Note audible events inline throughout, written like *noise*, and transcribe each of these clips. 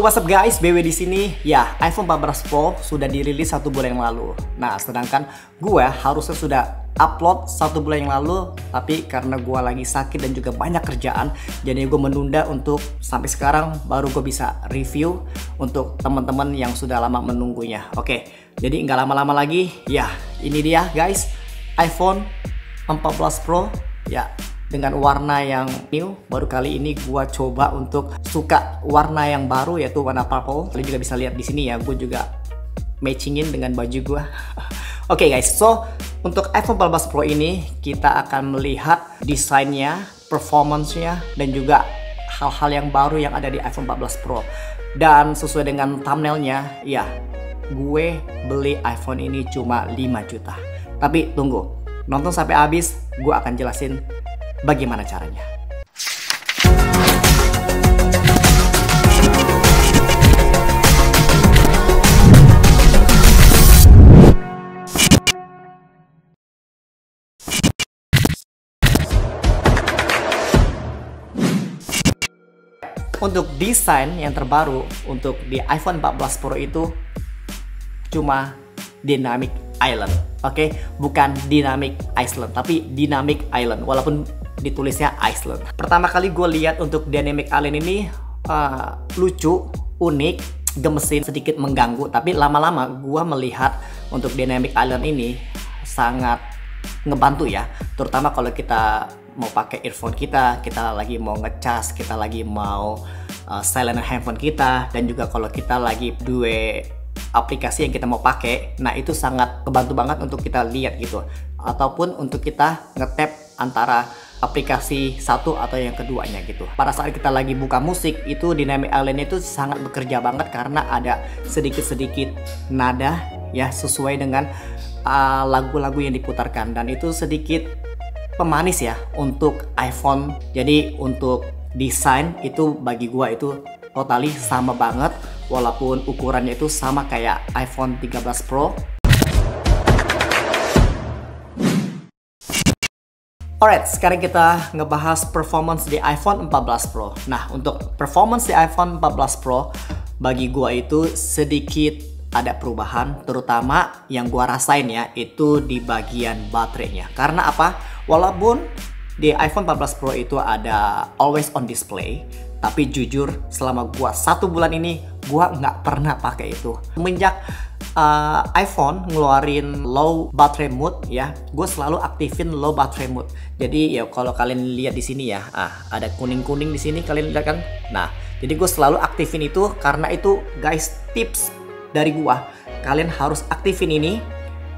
What's up guys? BW di sini. Ya, iPhone 14 Pro sudah dirilis satu bulan yang lalu. Nah, sedangkan gue harusnya sudah upload satu bulan yang lalu, tapi karena gue lagi sakit dan juga banyak kerjaan, jadi gue menunda untuk sampai sekarang baru gue bisa review untuk teman-teman yang sudah lama menunggunya. Oke, jadi nggak lama-lama lagi. Ya, ini dia guys, iPhone 14 Pro. Ya, dengan warna yang new. Baru kali ini gua coba untuk suka warna yang baru yaitu warna purple. Kalian juga bisa lihat di sini ya gue juga matchingin dengan baju gua. *laughs* Oke okay guys, so untuk iPhone 14 Pro ini kita akan melihat desainnya, performance-nya, dan juga hal-hal yang baru yang ada di iPhone 14 Pro. Dan sesuai dengan thumbnailnya, ya gue beli iPhone ini cuma 5 juta. Tapi tunggu, nonton sampai habis, gue akan jelasin Bagaimana caranya? Untuk desain yang terbaru untuk di iPhone 14 Pro itu cuma dynamic island. Oke, okay? bukan dynamic island, tapi dynamic island. Walaupun ditulisnya Iceland. Pertama kali gue lihat untuk Dynamic Island ini uh, lucu, unik, gemesin, sedikit mengganggu. Tapi lama-lama gue melihat untuk Dynamic Island ini sangat ngebantu ya. Terutama kalau kita mau pakai earphone kita, kita lagi mau ngecas, kita lagi mau uh, silent handphone kita, dan juga kalau kita lagi dua aplikasi yang kita mau pakai, nah itu sangat kebantu banget untuk kita lihat gitu, ataupun untuk kita ngetap antara aplikasi satu atau yang keduanya gitu. Pada saat kita lagi buka musik itu Dynamic Island itu sangat bekerja banget karena ada sedikit-sedikit nada ya sesuai dengan uh, lagu-lagu uh, yang diputarkan dan itu sedikit pemanis ya untuk iPhone. Jadi untuk desain itu bagi gua itu totally sama banget walaupun ukurannya itu sama kayak iPhone 13 Pro Alright, sekarang kita ngebahas performance di iPhone 14 Pro. Nah, untuk performance di iPhone 14 Pro, bagi gua itu sedikit ada perubahan, terutama yang gua rasain ya, itu di bagian baterainya. Karena apa? Walaupun di iPhone 14 Pro itu ada always on display, tapi jujur selama gua satu bulan ini, gua nggak pernah pakai itu. Semenjak uh, iPhone ngeluarin low battery mode ya, gue selalu aktifin low battery mode. Jadi ya kalau kalian lihat di sini ya, ah ada kuning kuning di sini kalian lihat kan? Nah, jadi gue selalu aktifin itu karena itu guys tips dari gue. Kalian harus aktifin ini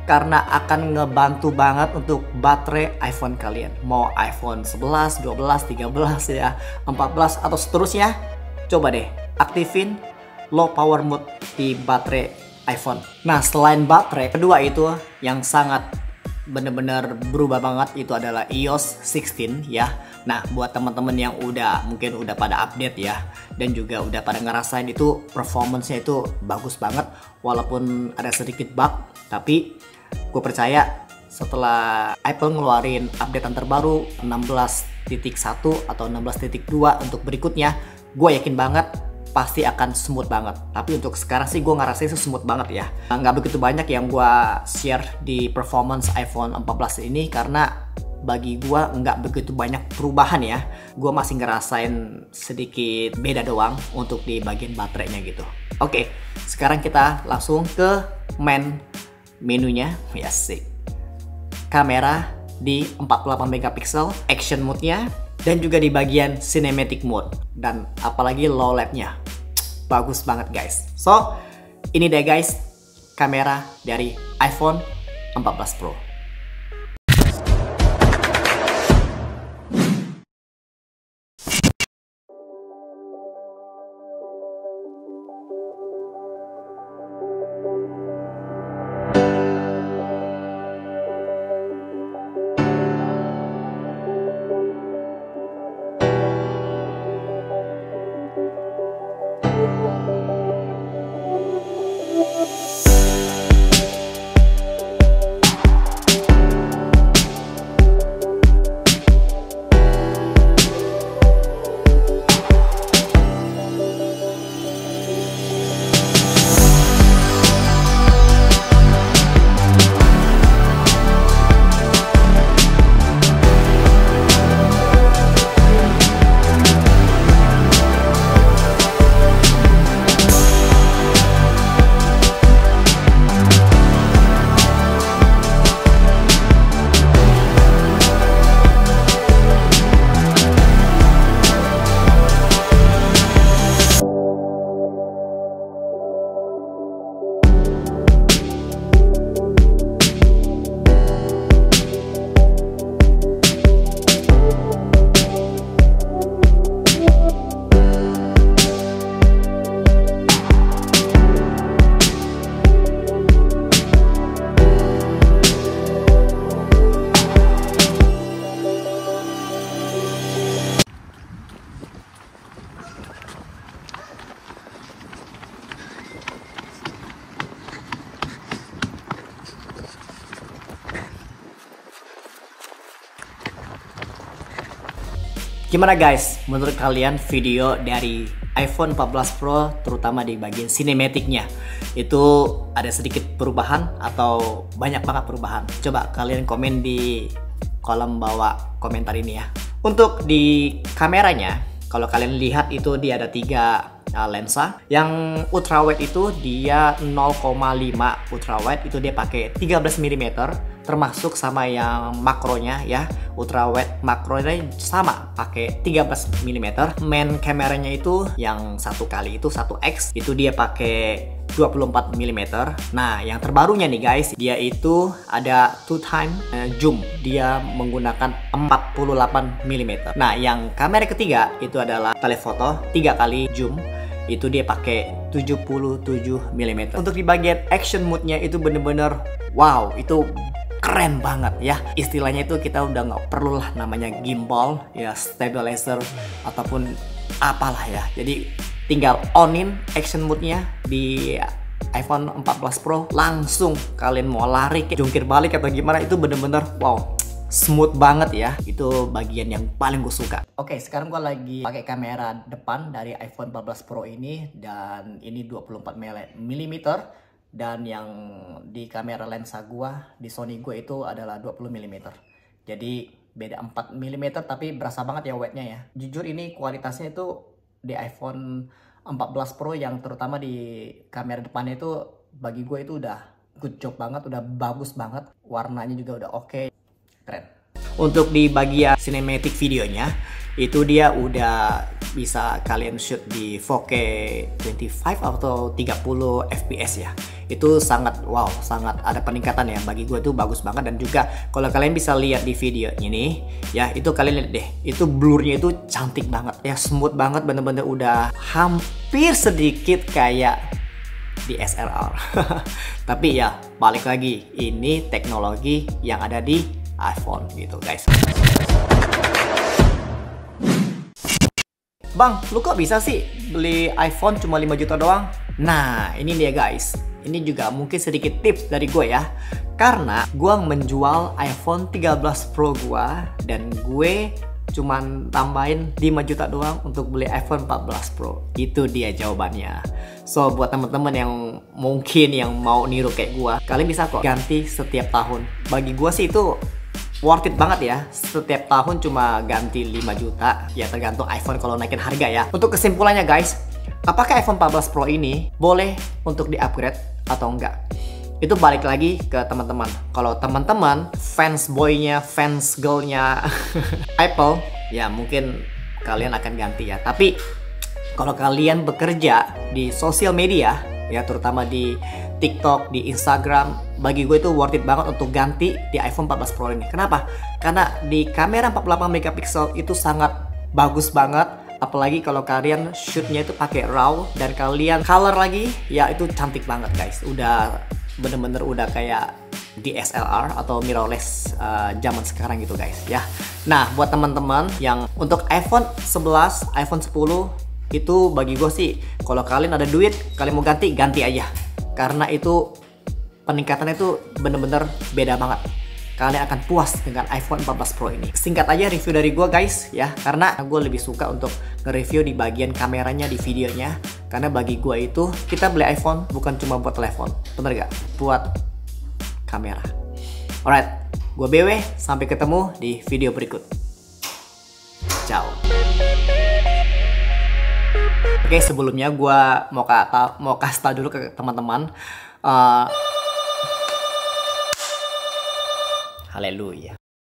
karena akan ngebantu banget untuk baterai iPhone kalian. Mau iPhone 11, 12, 13 ya, 14 atau seterusnya, coba deh aktifin low power mode di baterai iPhone. Nah, selain baterai, kedua itu yang sangat benar-benar berubah banget itu adalah iOS 16 ya. Nah, buat teman-teman yang udah mungkin udah pada update ya dan juga udah pada ngerasain itu performance-nya itu bagus banget walaupun ada sedikit bug, tapi gue percaya setelah Apple ngeluarin update yang terbaru 16.1 atau 16.2 untuk berikutnya, gue yakin banget pasti akan smooth banget. Tapi untuk sekarang sih gue ngerasa itu smooth banget ya. Nggak begitu banyak yang gue share di performance iPhone 14 ini karena bagi gue nggak begitu banyak perubahan ya. Gue masih ngerasain sedikit beda doang untuk di bagian baterainya gitu. Oke, sekarang kita langsung ke main menunya. Ya sih. Kamera di 48 megapiksel, action mode-nya, dan juga di bagian cinematic mode dan apalagi low light-nya bagus banget guys. So ini deh guys kamera dari iPhone 14 Pro Gimana guys, menurut kalian video dari iPhone 14 Pro terutama di bagian sinematiknya itu ada sedikit perubahan atau banyak banget perubahan? Coba kalian komen di kolom bawah komentar ini ya. Untuk di kameranya, kalau kalian lihat itu dia ada tiga uh, lensa. Yang ultrawide itu dia 0,5 ultrawide itu dia pakai 13 mm termasuk sama yang makronya ya ultrawide makronya sama pakai 13 mm main kameranya itu yang satu kali itu 1x itu dia pakai 24 mm. Nah, yang terbarunya nih guys, dia itu ada two time uh, zoom. Dia menggunakan 48 mm. Nah, yang kamera ketiga itu adalah telefoto tiga kali zoom itu dia pakai 77 mm. Untuk di bagian action mode-nya itu bener-bener wow, itu keren banget ya. Istilahnya itu kita udah nggak perlu lah namanya gimbal, ya stabilizer ataupun apalah ya. Jadi tinggal onin action mode-nya di iPhone 14 Pro langsung kalian mau lari jungkir balik atau gimana itu bener-bener wow smooth banget ya. Itu bagian yang paling gue suka. Oke sekarang gue lagi pakai kamera depan dari iPhone 14 Pro ini dan ini 24 mm dan yang di kamera lensa gue di Sony gue itu adalah 20 mm jadi beda 4 mm tapi berasa banget ya wetnya ya. Jujur ini kualitasnya itu di iPhone 14 Pro yang terutama di kamera depannya itu bagi gue itu udah good job banget udah bagus banget. Warnanya juga udah oke. okay keren. Untuk di bagian cinematic videonya itu dia udah bisa kalian shoot di 4K 25 atau 30 fps ya. Itu sangat wow sangat ada peningkatan ya. Bagi gue tuh bagus banget. Dan juga kalau kalian bisa lihat di video ini ya itu kalian lihat deh. Itu blurnya itu cantik banget. Ya smooth banget. Bener-bener udah hampir sedikit kayak di SLR *laughs* tapi ya balik lagi. Ini teknologi yang ada di iPhone gitu guys. Bang, lu kok bisa sih beli iPhone cuma 5 juta doang? Nah, ini dia guys. Ini juga mungkin sedikit tips dari gue ya. Karena gue menjual iPhone 13 Pro gue dan gue cuman tambahin 5 juta doang untuk beli iPhone 14 Pro. Itu dia jawabannya. So buat temen-temen yang mungkin yang mau niru kayak gua, kalian bisa kok ganti setiap tahun. Bagi gua sih itu worth it banget ya. Setiap tahun cuma ganti 5 juta. Ya tergantung iPhone kalau naikin harga ya. Untuk kesimpulannya guys apakah iPhone 14 Pro ini boleh untuk di upgrade atau enggak? Itu balik lagi ke teman-teman. Kalau teman-teman fans boynya fans girlnya *laughs* Apple ya mungkin kalian akan ganti ya. Tapi kalau kalian bekerja di sosial media ya terutama di TikTok, di Instagram, bagi gue itu worth it banget untuk ganti di iPhone 14 Pro ini. Kenapa? Karena di kamera 48 megapiksel itu sangat bagus banget apalagi kalau kalian shootnya itu pakai RAW dan kalian color lagi ya itu cantik banget guys udah bener-bener udah kayak DSLR atau mirrorless uh, zaman sekarang gitu guys ya nah buat teman-teman yang untuk iPhone 11 iPhone 10 itu bagi gue sih kalau kalian ada duit kalian mau ganti ganti aja karena itu peningkatannya itu bener-bener beda banget. Kalian akan puas dengan iPhone 14 Pro ini. Singkat aja review dari gue guys ya. Karena gue lebih suka untuk nge-review di bagian kameranya di videonya. Karena bagi gue itu kita beli iPhone bukan cuma buat telepon. Bener gak? buat kamera. Alright gue BW sampai ketemu di video berikut. Ciao Oke sebelumnya gue mau kata mau kasih dulu ke teman-teman. Uh, Haleluya.